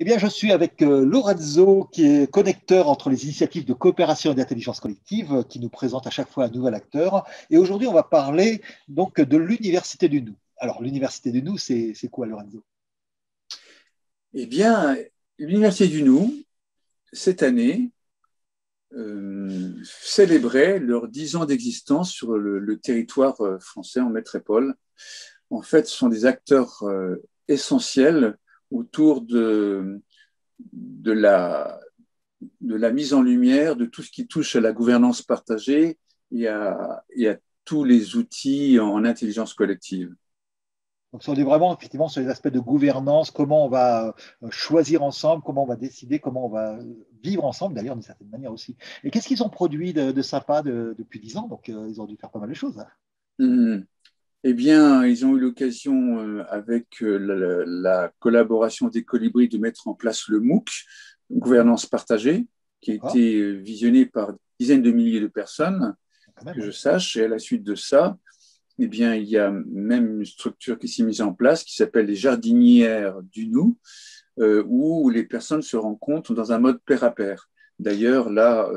Eh bien, je suis avec euh, Lorenzo, qui est connecteur entre les initiatives de coopération et d'intelligence collective, euh, qui nous présente à chaque fois un nouvel acteur. Et aujourd'hui, on va parler donc de l'Université du Nou. Alors, l'Université du Nou, c'est quoi, Lorenzo? Eh bien, l'Université du Nou, cette année, euh, célébrait leurs dix ans d'existence sur le, territoire français en métropole. En fait, ce sont des acteurs essentiels autour de, de, la, de la mise en lumière de tout ce qui touche à la gouvernance partagée et à, et à tous les outils en intelligence collective. Donc, on est vraiment effectivement sur les aspects de gouvernance, comment on va euh, choisir ensemble, comment on va décider, comment on va vivre ensemble, d'ailleurs, d'une certaine manière aussi. Et qu'est-ce qu'ils ont produit de, de sympa depuis dix ans? Donc, euh, ils ont dû faire pas mal de choses. Mmh. Eh bien, ils ont eu l'occasion, euh, avec euh, la, collaboration des colibris, de mettre en place le MOOC, gouvernance partagée, qui a été euh, visionné par dizaines de milliers de personnes, que je sache. Et à la suite de ça, eh bien, il y a même une structure qui s'est mise en place qui s'appelle les jardinières du Nou, où les personnes se rencontrent dans un mode pair à pair. D'ailleurs, là,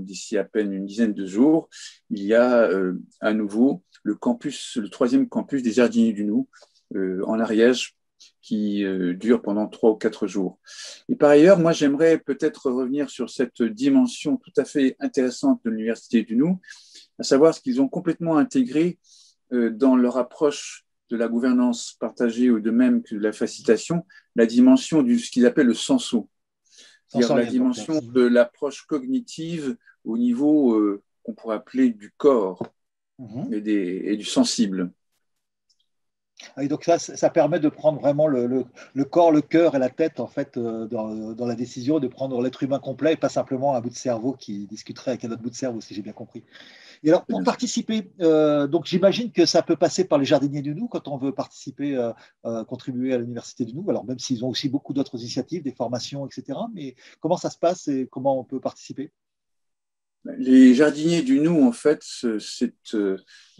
d'ici à peine une dizaine de jours, il y a à nouveau le campus, le troisième campus des Jardiniers du Nou euh, en Ariège, qui euh, dure pendant trois ou quatre jours. Et par ailleurs, moi, j'aimerais peut-être revenir sur cette dimension tout à fait intéressante de l'Université du Nou, à savoir ce qu'ils ont complètement intégré euh, dans leur approche de la gouvernance partagée ou de même que de la facilitation, la dimension de ce qu'ils appellent le senso, c'est-à-dire la dimension de l'approche cognitive au niveau qu'on pourrait appeler du corps. Mhm. et, du sensible. Ah donc ça, ça permet de prendre vraiment le, corps, le cœur et la tête en fait euh, dans, la décision de prendre l'être humain complet et pas simplement un bout de cerveau qui discuterait avec un autre bout de cerveau, si j'ai bien compris. Et alors pour participer, euh, donc j'imagine que ça peut passer par les jardiniers du Nou quand on veut participer, euh, contribuer à l'université du Nou. Alors même s'ils ont aussi beaucoup d'autres initiatives, des formations, etc. Mais comment ça se passe et comment on peut participer? Les jardiniers du Nou, en fait, c'est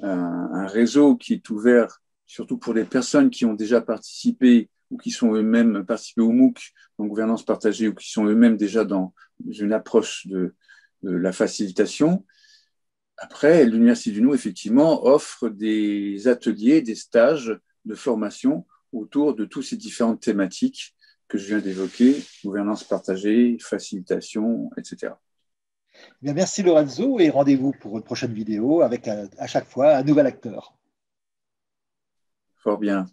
un réseau qui est ouvert surtout pour les personnes qui ont déjà participé ou qui sont eux-mêmes participés au MOOC, en gouvernance partagée, ou qui sont eux-mêmes déjà dans une approche de, la facilitation. Après, l'Université du Nou, effectivement, offre des ateliers, des stages de formation autour de toutes ces différentes thématiques que je viens d'évoquer, gouvernance partagée, facilitation, etc. Eh merci Lorenzo et rendez-vous pour une prochaine vidéo avec euh, à, chaque fois un nouvel acteur. Fort bien.